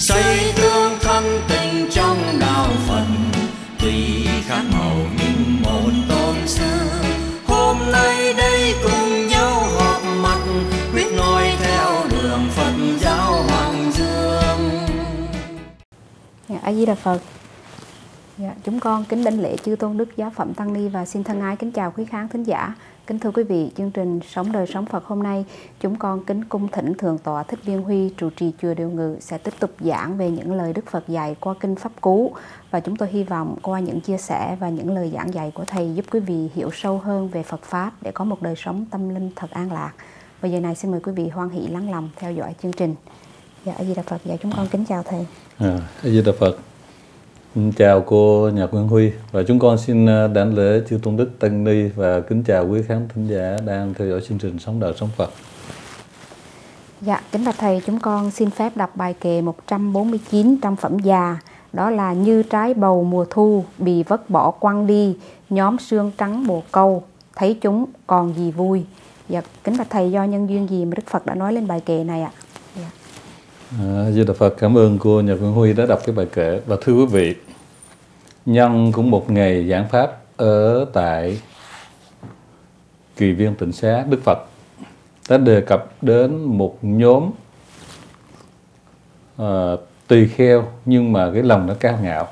xây tương thân tình trong đạo phật. Tuy khác màu nhưng một tôn sư. Hôm nay đây cùng nhau họp mặt, quyết noi theo đường phật giáo hoàng dương. Dạ, A Di Đà Phật. Dạ, chúng con kính đảnh lễ chư tôn đức giáo phẩm tăng ni và xin thân ái kính chào quý khán thính giả. Kính thưa quý vị, chương trình Sống đời sống Phật hôm nay, chúng con kính cung thỉnh Thượng tọa Thích Viên Huy trụ trì chùa Điều Ngự sẽ tiếp tục giảng về những lời Đức Phật dạy qua kinh Pháp Cú và chúng tôi hy vọng qua những chia sẻ và những lời giảng dạy của thầy giúp quý vị hiểu sâu hơn về Phật pháp để có một đời sống tâm linh thật an lạc. Và giờ này xin mời quý vị hoan hỷ lắng lòng theo dõi chương trình. Dạ, A Di Đà Phật. Dạ, chúng con kính chào thầy. À, A Di Đà Phật. Chào cô Nhật Nguyễn Huy và chúng con xin ờ, đảnh lễ chư tôn đức tăng ni và kính chào quý khán thính giả đang theo dõi chương trình Sống đời sống Phật. Dạ, kính bạch thầy, chúng con xin phép đọc bài kệ 149 trong phẩm già. Đó là như trái bầu mùa thu bị vất bỏ quăng đi, nhóm xương trắng bồ câu, thấy chúng còn gì vui. Dạ, kính bạch thầy do nhân duyên gì mà Đức Phật đã nói lên bài kệ này ạ? À? À, Di Đà Phật cảm ơn cô. Nhật Nguyễn Huy đã đọc cái bài kể và thưa quý vị nhân cũng một ngày giảng pháp ở tại kỳ viên tịnh xá Đức Phật. Đã đề cập đến một nhóm à, tỳ kheo nhưng mà cái lòng nó cao ngạo.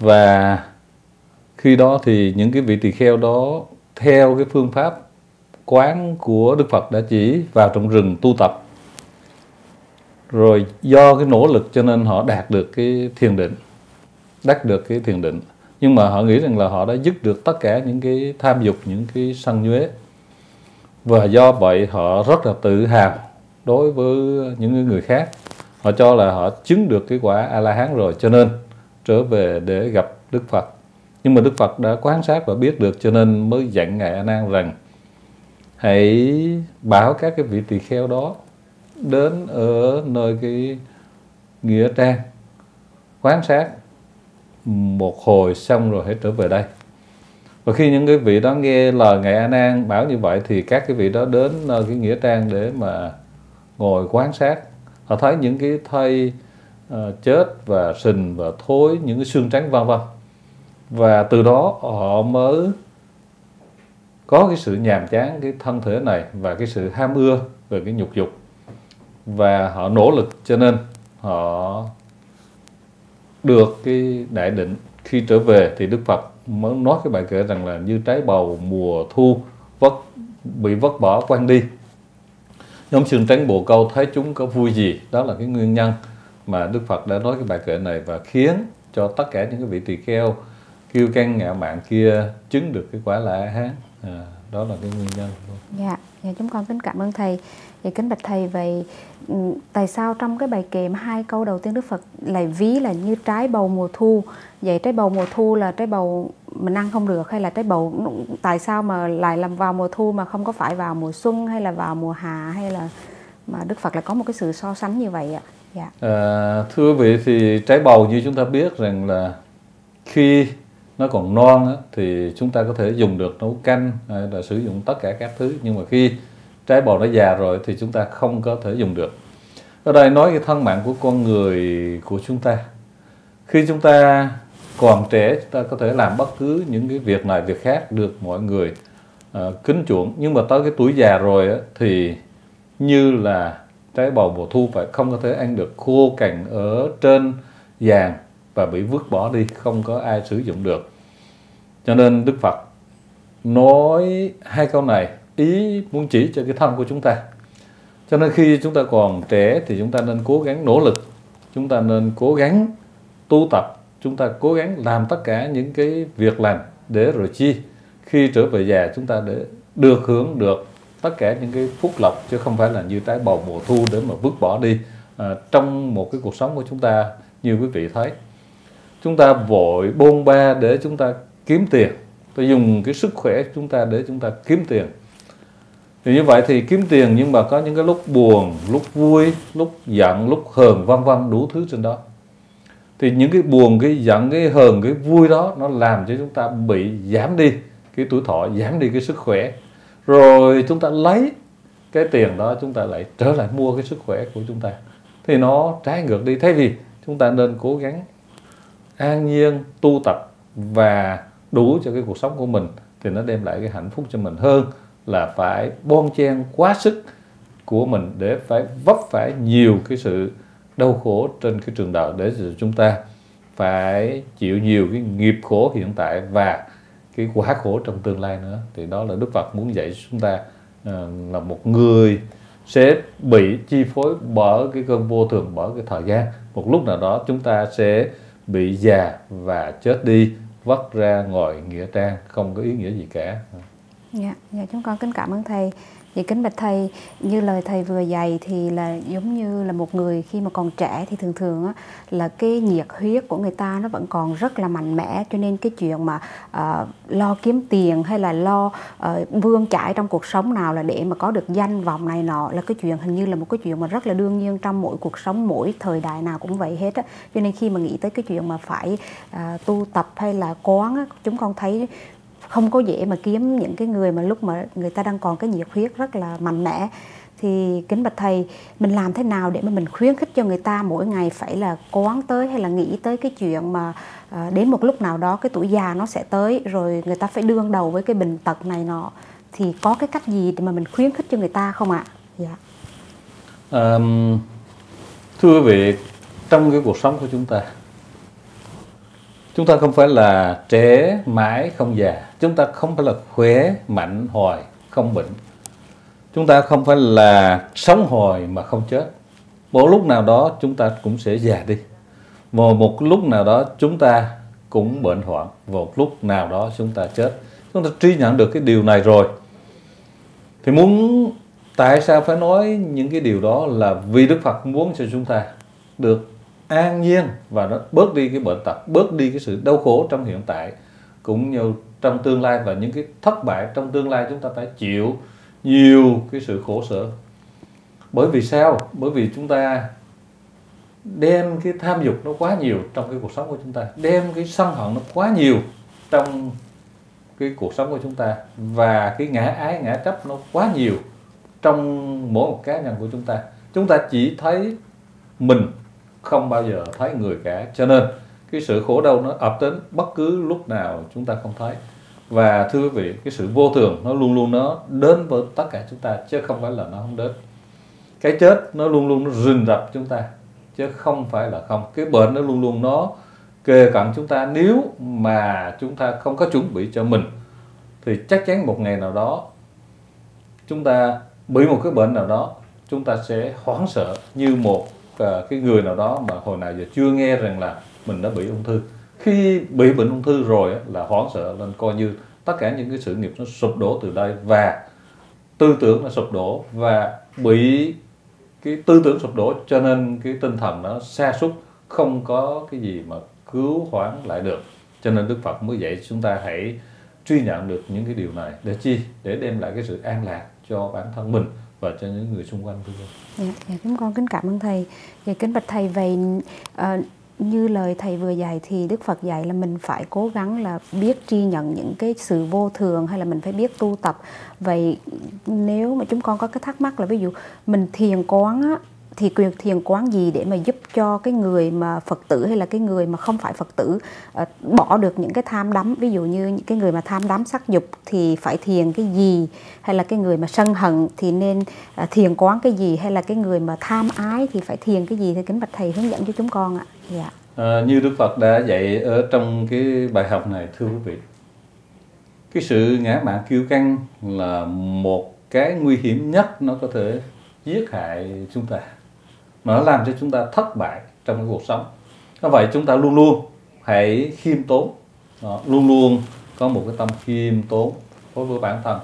Và khi đó thì những cái vị tỳ kheo đó theo cái phương pháp quán của Đức Phật đã chỉ vào trong rừng tu tập rồi do cái nỗ lực cho nên họ đạt được cái thiền định, đắc được cái thiền định. Nhưng mà họ nghĩ rằng là họ đã dứt được tất cả những cái tham dục, những cái sân nhuế. Và do vậy họ rất là tự hào đối với những người khác. Họ cho là họ chứng được cái quả a la hán rồi, cho nên trở về để gặp đức phật. Nhưng mà đức phật đã quan sát và biết được cho nên mới dặn ngài a nan rằng, hãy bảo các cái vị tỳ kheo đó đến ở nơi cái nghĩa trang. Quan sát một hồi xong rồi hãy trở về đây. Và khi những cái vị đó nghe lời ngài A Nan bảo như vậy thì các cái vị đó đến nơi cái nghĩa trang để mà ngồi quan sát. Họ thấy những cái thây uh, ờ, chết và sình và thối những cái xương trắng vân vân. Và từ đó họ mới có cái sự nhàm chán cái thân thể này và cái sự ham ưa về cái nhục dục và họ nỗ lực cho nên họ được cái đại định. Khi trở về thì Đức Phật mới nói cái bài kể rằng là như trái bầu mùa thu vất bị vất bỏ quăng đi. Nhóm xương trắng bồ câu thấy chúng có vui gì? Đó là cái nguyên nhân mà Đức Phật đã nói cái bài kệ này và khiến cho tất cả những cái vị tỳ kheo kêu can ngạo mạn kia chứng được cái quả lạ hán. À, đó là cái nguyên nhân Dạ, dạ chúng con kính cảm ơn thầy. Thì kính bạch thầy vậy ừ, tại sao trong cái bài kệ mà hai câu đầu tiên Đức Phật lại ví là như trái bầu mùa thu vậy trái bầu mùa thu là trái bầu mình ăn không được hay là trái bầu tại sao mà lại làm vào mùa thu mà không có phải vào mùa xuân hay là vào mùa hạ hay là mà Đức Phật lại có một cái sự so sánh như vậy ạ? Dạ. À, thưa quý vị thì trái bầu như chúng ta biết rằng là khi nó còn non á, thì chúng ta có thể dùng được nấu canh hay là sử dụng tất cả các thứ nhưng mà khi trái bầu nó già rồi thì chúng ta không có thể dùng được. Ở đây nói cái thân mạng của con người của chúng ta. Khi chúng ta còn trẻ chúng ta có thể làm bất cứ những cái việc này việc khác được mọi người uh, kính chuộng. Nhưng mà tới cái tuổi già rồi á, thì như là trái bầu mùa thu phải không có thể ăn được khô cành ở trên vàng và bị vứt bỏ đi không có ai sử dụng được. Cho nên đức phật nói hai câu này ý muốn chỉ cho cái thân của chúng ta. Cho nên khi chúng ta còn trẻ thì chúng ta nên cố gắng nỗ lực chúng ta nên cố gắng tu tập chúng ta cố gắng làm tất cả những cái việc lành để rồi chi. Khi trở về già chúng ta để được hưởng được tất cả những cái phúc lộc chứ không phải là như trái bầu mùa thu để mà vứt bỏ đi à, trong một cái cuộc sống của chúng ta như quý vị thấy. Chúng ta vội bôn ba để chúng ta kiếm tiền. Tôi dùng cái sức khỏe của chúng ta để chúng ta kiếm tiền thì như vậy thì kiếm tiền nhưng mà có những cái lúc buồn, lúc vui, lúc giận, lúc hờn vân vân đủ thứ trên đó. Thì những cái buồn, cái giận, cái hờn, cái vui đó nó làm cho chúng ta bị giảm đi cái tuổi thọ, giảm đi cái sức khỏe. Rồi chúng ta lấy cái tiền đó chúng ta lại trở lại mua cái sức khỏe của chúng ta. Thì nó trái ngược đi. Thay vì chúng ta nên cố gắng an nhiên, tu tập và đủ cho cái cuộc sống của mình thì nó đem lại cái hạnh phúc cho mình hơn là phải bon chen quá sức của mình để phải vấp phải nhiều cái sự đau khổ trên cái trường đời để chúng ta phải chịu nhiều cái nghiệp khổ hiện tại và cái quá khổ trong tương lai nữa. Thì đó là Đức Phật muốn dạy chúng ta ờ, là một người sẽ bị chi phối bởi cái cơn vô thường, bởi cái thời gian. Một lúc nào đó chúng ta sẽ bị già và chết đi vất ra ngồi nghĩa trang, không có ý nghĩa gì cả dạ dạ chúng con kính cảm ơn thầy. Vậy kính bạch thầy, như lời thầy vừa dạy thì là giống như là một người khi mà còn trẻ thì thường thường á, là cái nhiệt huyết của người ta nó vẫn còn rất là mạnh mẽ. Cho nên cái chuyện mà uh, lo kiếm tiền hay là lo ờ, uh, vươn chải trong cuộc sống nào là để mà có được danh vọng này nọ là cái chuyện hình như là một cái chuyện mà rất là đương nhiên trong mỗi cuộc sống mỗi thời đại nào cũng vậy hết á. Cho nên khi mà nghĩ tới cái chuyện mà phải uh, tu tập hay là quán á, chúng con thấy không có dễ mà kiếm những cái người mà lúc mà người ta đang còn cái nhiệt huyết rất là mạnh mẽ thì kính bạch thầy mình làm thế nào để mà mình khuyến khích cho người ta mỗi ngày phải là quán tới hay là nghĩ tới cái chuyện mà ờ, đến một lúc nào đó cái tuổi già nó sẽ tới rồi người ta phải đương đầu với cái bệnh tật này nọ thì có cái cách gì để mà mình khuyến khích cho người ta không ạ? Dạ. Um, thưa quý vị, trong cái cuộc sống của chúng ta chúng ta không phải là trẻ mãi không già. Chúng ta không phải là khỏe mạnh hoài không bệnh. Chúng ta không phải là sống hồi mà không chết. Một lúc nào đó chúng ta cũng sẽ già đi. Và một lúc nào đó chúng ta cũng bệnh hoạn. Một lúc nào đó chúng ta chết. Chúng ta truy nhận được cái điều này rồi. Thì muốn, tại sao phải nói những cái điều đó là vì Đức Phật muốn cho chúng ta được an nhiên và nó bớt đi cái bệnh tật, bớt đi cái sự đau khổ trong hiện tại, cũng như trong tương lai và những cái thất bại trong tương lai chúng ta phải chịu nhiều cái sự khổ sở. Bởi vì sao? Bởi vì chúng ta đem cái tham dục nó quá nhiều trong cái cuộc sống của chúng ta, đem cái sân hận nó quá nhiều trong cái cuộc sống của chúng ta, và cái ngã ái, ngã chấp nó quá nhiều trong mỗi một cá nhân của chúng ta. Chúng ta chỉ thấy mình không bao giờ thấy người cả. Cho nên cái sự khổ đau nó ập đến bất cứ lúc nào chúng ta không thấy. Và thưa quý vị, cái sự vô thường nó luôn luôn nó đến với tất cả chúng ta, chứ không phải là nó không đến. Cái chết nó luôn luôn nó rình rập chúng ta, chứ không phải là không. Cái bệnh nó luôn luôn nó kề cận chúng ta. Nếu mà chúng ta không có chuẩn bị cho mình, thì chắc chắn một ngày nào đó chúng ta bị một cái bệnh nào đó, chúng ta sẽ hoảng sợ như một uh, cái người nào đó mà hồi nào giờ chưa nghe rằng là mình đã bị ung thư. Khi bị bệnh ung thư rồi là hoảng sợ nên coi như tất cả những cái sự nghiệp nó sụp đổ từ đây và tư tưởng nó sụp đổ và bị cái tư tưởng sụp đổ cho nên cái tinh thần nó sa sút không có cái gì mà cứu hoãn lại được. Cho nên Đức Phật mới dạy chúng ta hãy truy nhận được những cái điều này để chi? Để đem lại cái sự an lạc cho bản thân mình và cho những người xung quanh vân dạ, dạ, chúng con kính cảm ơn thầy. Dạ, kính bạch thầy về uh, ờ, như lời thầy vừa dạy thì Đức Phật dạy là mình phải cố gắng là biết tri nhận những cái sự vô thường hay là mình phải biết tu tập. Vậy nếu mà chúng con có cái thắc mắc là ví dụ mình thiền quán á, thì thiền quán gì để mà giúp cho cái người mà Phật tử hay là cái người mà không phải Phật tử uh, bỏ được những cái tham đắm? Ví dụ như những cái người mà tham đắm sắc dục thì phải thiền cái gì? Hay là cái người mà sân hận thì nên uh, thiền quán cái gì? Hay là cái người mà tham ái thì phải thiền cái gì? Thì kính bạch thầy hướng dẫn cho chúng con ạ. Dạ. À, như Đức Phật đã dạy ở trong cái bài học này thưa quý vị cái sự ngã mạn kiêu căng là một cái nguy hiểm nhất nó có thể giết hại chúng ta mà nó làm cho chúng ta thất bại trong cái cuộc sống. Do vậy chúng ta luôn luôn hãy khiêm tốn. Đó, luôn luôn có một cái tâm khiêm tốn đối với bản thân.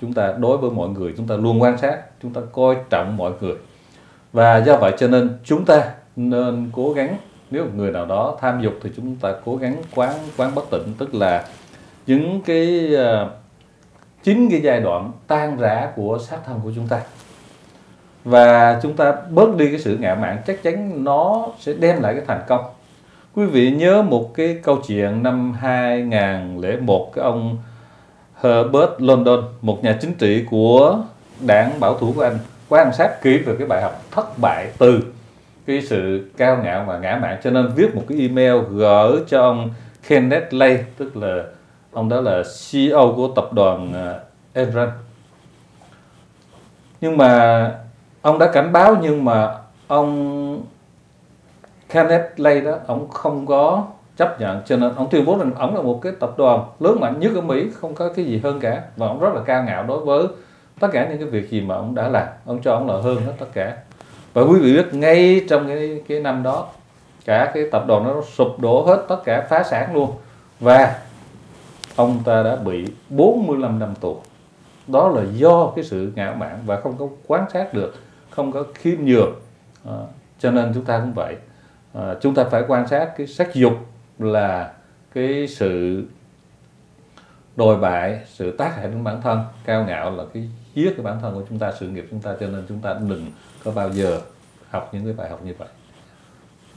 Chúng ta đối với mọi người chúng ta luôn quan sát chúng ta coi trọng mọi người. Và do vậy cho nên chúng ta nên cố gắng nếu một người nào đó tham dục thì chúng ta cố gắng quán quán bất tịnh. Tức là những cái uh, chính cái giai đoạn tan rã của xác thân của chúng ta và chúng ta bớt đi cái sự ngạo mạn, chắc chắn nó sẽ đem lại cái thành công. Quý vị nhớ một cái câu chuyện năm 2001 cái ông Herbert London, một nhà chính trị của đảng bảo thủ của Anh quan sát kỹ về cái bài học thất bại từ cái sự cao ngạo và ngã mạn. Cho nên viết một cái email gửi cho ông Kenneth Lay, tức là ông đó là CEO của tập đoàn ờ, Enron nhưng mà ông đã cảnh báo nhưng mà ông Kenneth Lay đó, ông không có chấp nhận. Cho nên ông tuyên bố rằng ông là một cái tập đoàn lớn mạnh nhất ở Mỹ, không có cái gì hơn cả. Và ông rất là cao ngạo đối với tất cả những cái việc gì mà ông đã làm. Ông cho ông là hơn hết tất cả. Và quý vị biết, ngay trong cái cái năm đó, cả cái tập đoàn nó sụp đổ hết tất cả phá sản luôn. Và ông ta đã bị 45 năm tù. Đó là do cái sự ngạo mạn và không có quan sát được không có khiêm nhường à, cho nên chúng ta cũng vậy à, chúng ta phải quan sát cái sắc dục là cái sự đồi bại sự tác hại đến bản thân cao ngạo là cái giết cái bản thân của chúng ta sự nghiệp chúng ta cho nên chúng ta đừng có bao giờ học những cái bài học như vậy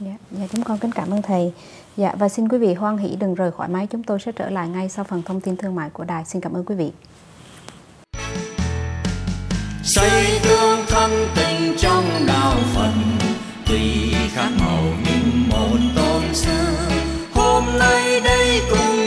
Dạ, dạ chúng con kính cảm ơn thầy. Dạ và xin quý vị hoan hỷ đừng rời khỏi máy, chúng tôi sẽ trở lại ngay sau phần thông tin thương mại của đài. Xin cảm ơn quý vị. Xây tương thân tình trong đạo phật tuy khác màu nhưng một tôn sư hôm nay đây cùng